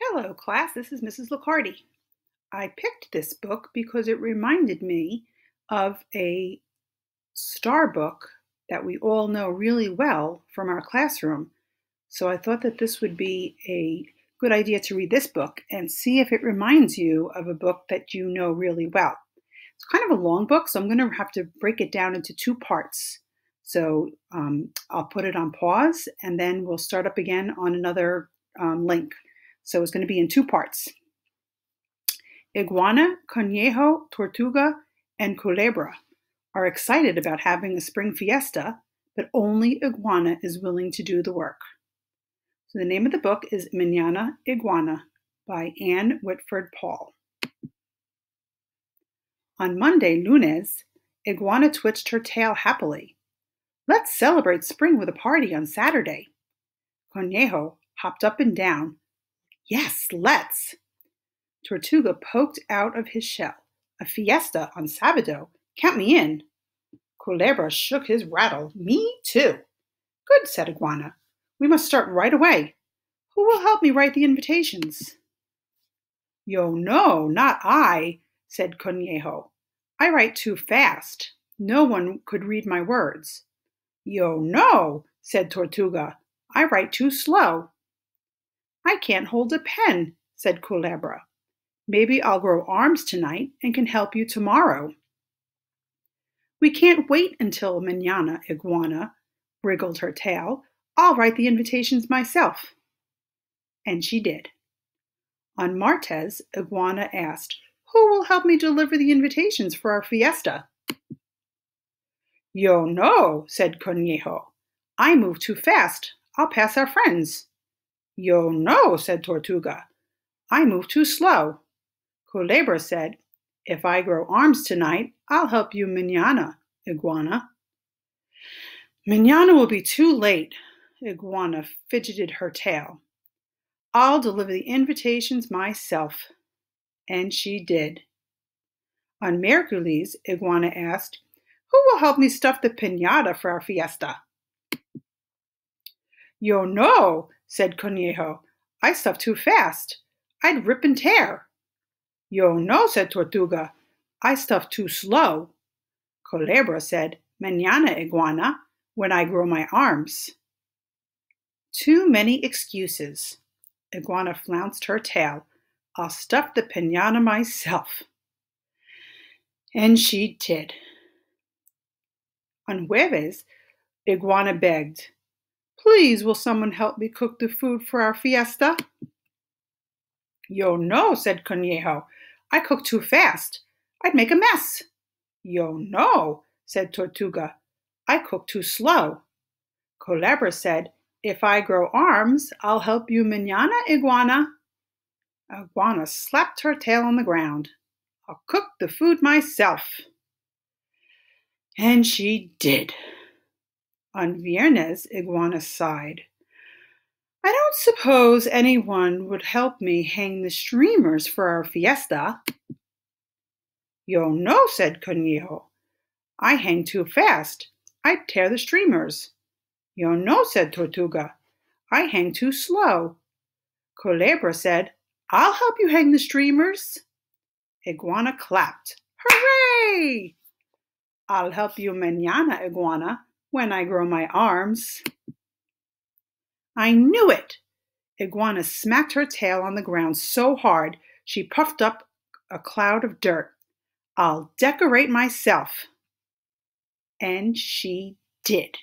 Hello, class. This is Mrs. Licardi. I picked this book because it reminded me of a star book that we all know really well from our classroom. So I thought that this would be a good idea to read this book and see if it reminds you of a book that you know really well. It's kind of a long book, so I'm going to have to break it down into two parts. So um, I'll put it on pause and then we'll start up again on another um, link. So it's going to be in two parts. Iguana, Conejo, Tortuga, and Culebra are excited about having a spring fiesta, but only Iguana is willing to do the work. So the name of the book is Manana Iguana by Anne Whitford Paul. On Monday, lunes, Iguana twitched her tail happily. Let's celebrate spring with a party on Saturday. Conejo hopped up and down, Yes, let's. Tortuga poked out of his shell. A fiesta on Sabado. Count me in. Culebra shook his rattle. Me too. Good, said Iguana. We must start right away. Who will help me write the invitations? Yo, no, not I, said Conejo. I write too fast. No one could read my words. Yo, no, said Tortuga. I write too slow. I can't hold a pen, said Culebra. Maybe I'll grow arms tonight and can help you tomorrow. We can't wait until manana, Iguana, wriggled her tail. I'll write the invitations myself. And she did. On Martes, Iguana asked, Who will help me deliver the invitations for our fiesta? Yo no, said Conejo. I move too fast. I'll pass our friends. Yo no, said Tortuga. I move too slow. Culebra said, If I grow arms tonight, I'll help you manana, Iguana. Manana will be too late, Iguana fidgeted her tail. I'll deliver the invitations myself. And she did. On Miercoles, Iguana asked, Who will help me stuff the pinata for our fiesta? Yo no, said Conejo. I stuff too fast. I'd rip and tear. Yo no, said Tortuga. I stuff too slow. Culebra said, Manana, iguana, when I grow my arms. Too many excuses. Iguana flounced her tail. I'll stuff the pinata myself. And she did. On Jueves, Iguana begged, Please, will someone help me cook the food for our fiesta? Yo no, said Conejo. I cook too fast. I'd make a mess. Yo no, said Tortuga. I cook too slow. Culebra said, If I grow arms, I'll help you manana, Iguana. Iguana slapped her tail on the ground. I'll cook the food myself. And she did. On Viernes, Iguana sighed. I don't suppose anyone would help me hang the streamers for our fiesta. Yo no, said Conejo. I hang too fast. I'd tear the streamers. Yo no, said Tortuga. I hang too slow. Culebra said, I'll help you hang the streamers. Iguana clapped. Hooray! I'll help you manana, Iguana, when I grow my arms. I knew it! Iguana smacked her tail on the ground so hard she puffed up a cloud of dirt. I'll decorate myself. And she did.